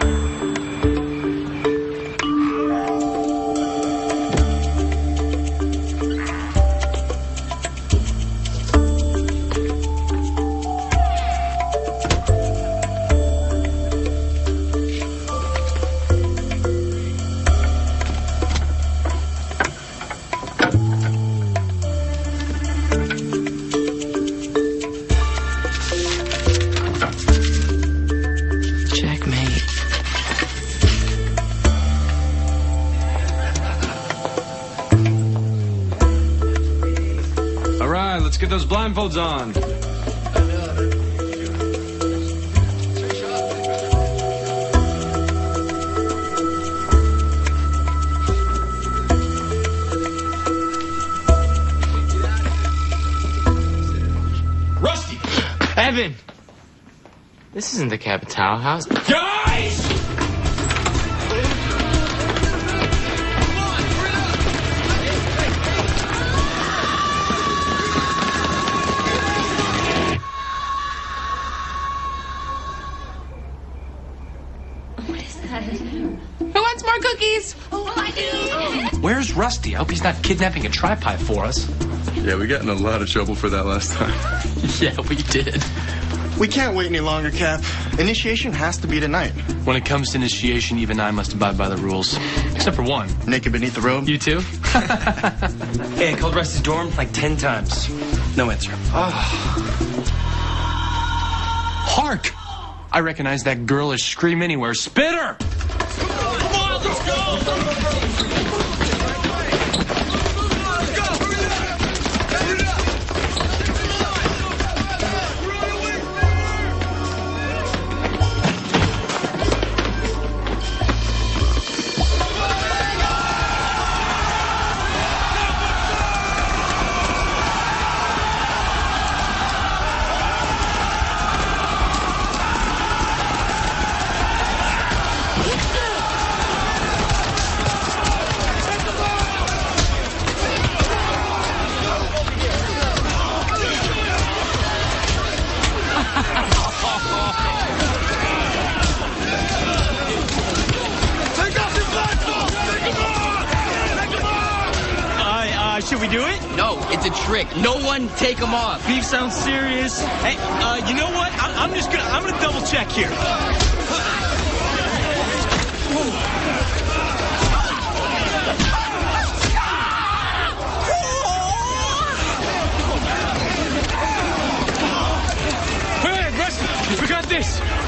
Checkmate. All right, let's get those blindfolds on. Rusty! Evan! This isn't the Kappa Tau house. Who wants more cookies? Oh, I do. Where's Rusty? I hope he's not kidnapping a tripod for us. Yeah, we got in a lot of trouble for that last time. yeah, we did. We can't wait any longer, Cap. Initiation has to be tonight. When it comes to initiation, even I must abide by the rules. Except for one. Naked beneath the robe. You too? Hey, I called Rusty's dorm like 10 times. No answer. Hark! I recognize that girlish scream anywhere. Spitter! Should we do it? No, it's a trick. No one take them off. Beef sounds serious. Hey, uh, you know what? I am just gonna I'm gonna double check here. Hey, Rusty, we got this.